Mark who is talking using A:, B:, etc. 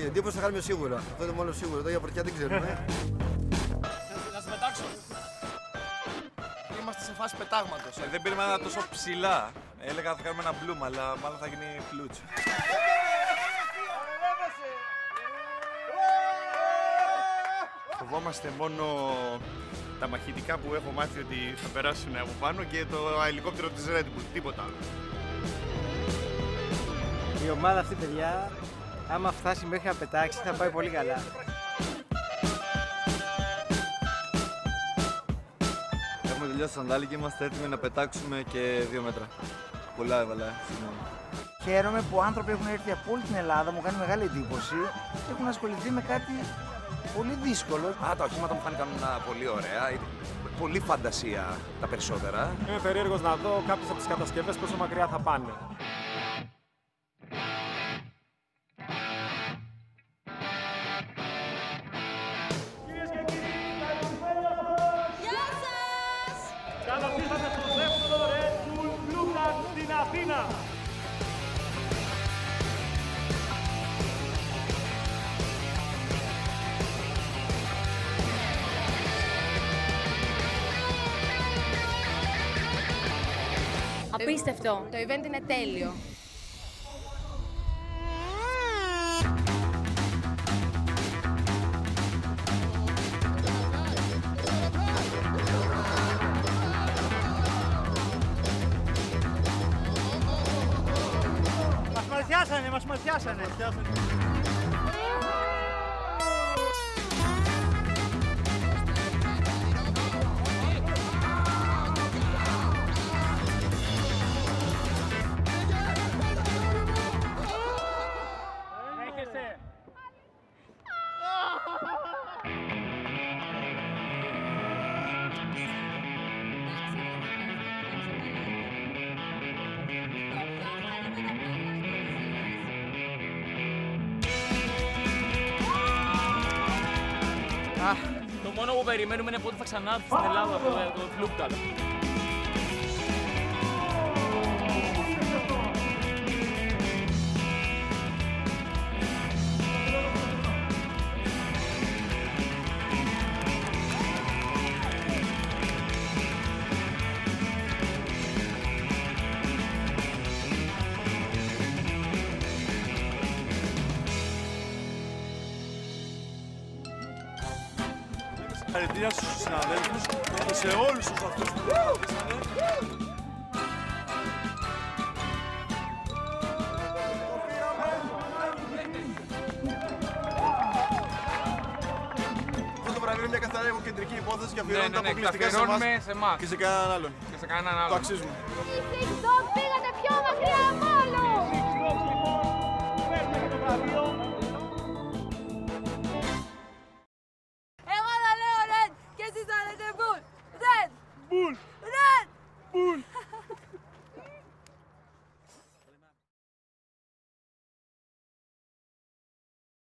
A: Τι εντύπωση θα κάνουμε σίγουρα. Αυτό είναι μόνο σίγουρο. Εδώ για πορτιά δεν ξέρουμε.
B: Να σε πετάξω. Είμαστε σε φάση πετάγματος.
C: Ε, δεν περίμενα τόσο ψηλά. Έλεγα θα κάνουμε ένα μπλουμ, αλλά μάλλον θα γίνει φλούτς.
D: Φοβόμαστε μόνο τα μαχητικά που έχω μάθει ότι θα περάσουν από πάνω και το ελικόπτερο της Red Bull, τίποτα άλλο.
E: Η ομάδα αυτή, παιδιά, άμα φτάσει μέχρι να πετάξει, θα πάει πολύ καλά.
A: Έχουμε τελειώσει το σαντάλι και είμαστε έτοιμοι να πετάξουμε και δύο μέτρα. Πολλά έβαλα, συγγνώμη.
E: Χαίρομαι που άνθρωποι έχουν έρθει από όλη την Ελλάδα, μου κάνει μεγάλη εντύπωση και έχουν ασχοληθεί με κάτι πολύ δύσκολο.
F: Α, τα οχήματα μου φάνηκαν α, πολύ ωραία. Ε, Πολύ φαντασία τα περισσότερα.
G: Είμαι περίεργος να δω κάποιες από τις κατασκευές πόσο μακριά θα πάνε. Καλώς ήρθατε στο δεύτερο Red Bull Blue Card στην Αθήνα.
H: Απίστευτο. Το event είναι τέλειο.
E: Μας ματιάσανε, μας ματιάσανε.
B: Το μόνο που περιμένουμε είναι πότε θα ξανάρθει στην Ελλάδα το, το
C: Χαρητήρια στους συναδέλφους και σε όλους τους αυτούς που προσπαθήσανε.
A: Αυτό το βραβείο είναι μια καθαρά κεντρική υπόθεση και
B: Ναι,
A: αφιερώνεται
B: ναι, ναι,
A: αποκλειστικά σε
B: καθιερώνουμε
A: εμάς
B: σε εμάς
A: και σε κανέναν άλλον.
B: και σε κανέναν
A: Το
B: άλλο.
A: αξίζουμε.